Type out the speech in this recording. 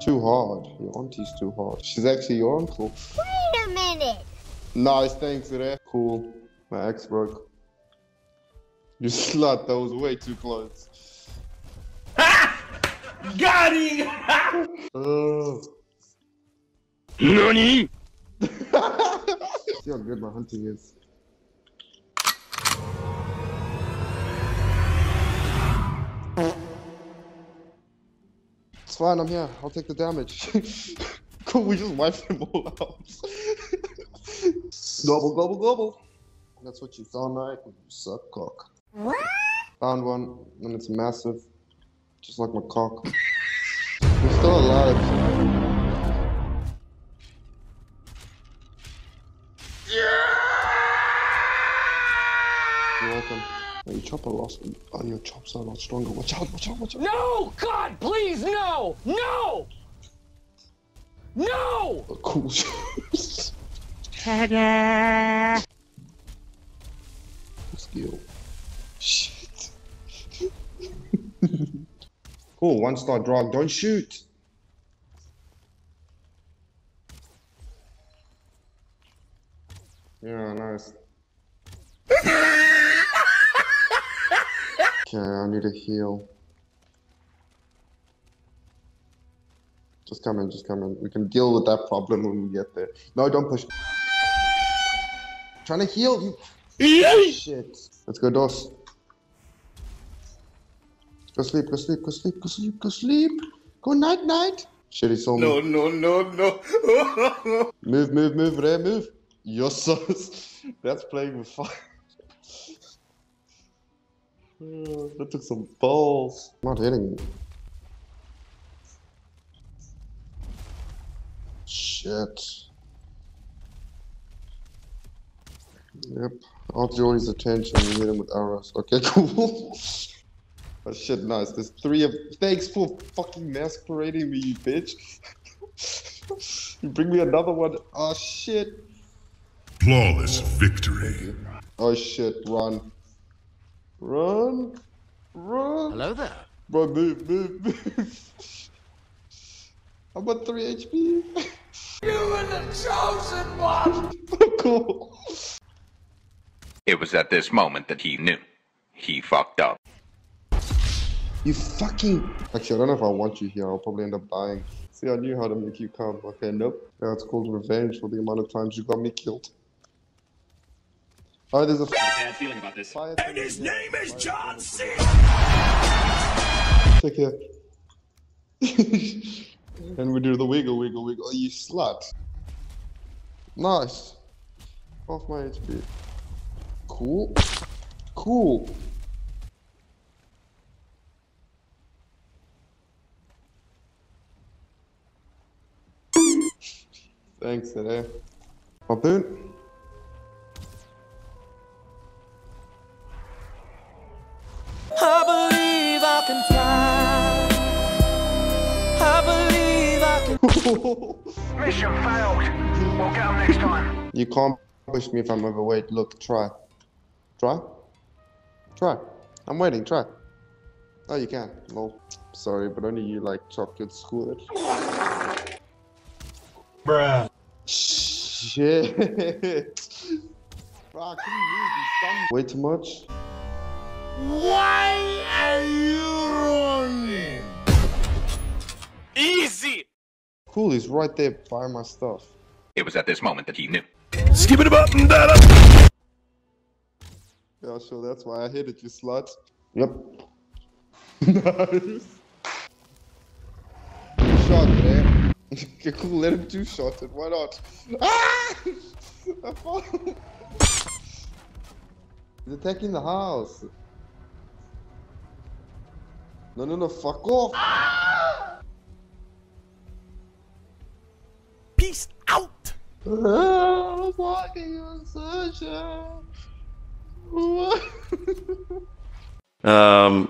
Too hard. Your auntie's too hard. She's actually your uncle. Wait a minute. Nice, thanks for that. Cool. My ex broke. You slut, that was way too close. Got him! Oh. NANI? See how good my hunting is. Fine, I'm here. I'll take the damage. cool, we just wiped them all out. gobble, gobble, gobble. That's what you sound like when you suck cock. What? Found one, and it's massive. Just like my cock. We're still alive. You're welcome. Your chopper lost. Oh, your chops are a lot stronger. Watch out, watch out, watch out. No! God, please, no! No! No! Oh, cool shoes. Skill. Shit. cool, one star drug. Don't shoot. Yeah, nice. Okay, I need a heal. Just come in, just come in. We can deal with that problem when we get there. No, don't push. Trying to heal you. Shit. Let's go, DOS. Go sleep, go sleep, go sleep, go sleep, go sleep. Go night, night. Shit, he saw me. No, no, no, no. Move, move, move, Ray, move. Yossos. That's playing with fire. Oh, that took some balls. I'm not hitting. Shit. Yep. I'll draw his attention and hit him with arrows. Okay, cool. oh shit, nice. There's three of. Thanks for fucking masquerading me, you bitch. you bring me another one. Oh shit. Flawless victory. Oh shit, run. Run. Run. Hello there. Bro, move, move, move. I'm at 3 HP. You and the chosen one! cool. It was at this moment that he knew. He fucked up. You fucking. Actually, I don't know if I want you here. I'll probably end up dying. See, I knew how to make you come. Okay, nope. Yeah, it's called revenge for the amount of times you got me killed. Oh, there's a Bad feeling about this. fire. And his name is John Cena Take care. and we do the wiggle, wiggle, wiggle. Oh, you slut. Nice. Off my HP. Cool. Cool. Thanks, eh? today. Harpoon. I can fly. I believe I can. Mission failed. We'll get them next time. You can't push me if I'm overweight. Look, try. Try? Try. I'm waiting, try. Oh, you can. Lol. Sorry, but only you like chocolate squid. Bruh. Shit. Bro, can you use these thumbs? Way too much? Why are you running? Easy! Cool, he's right there by my stuff. It was at this moment that he knew. Skip it up and that up. Yeah, sure, that's why I hit it, you slut. Yep. nice. Shot, man. okay, cool, let him two shot it, why not? Ah! I fall. He's attacking the house. No, no, no, fuck off. Peace out. Fucking you, Sasha. What? Um,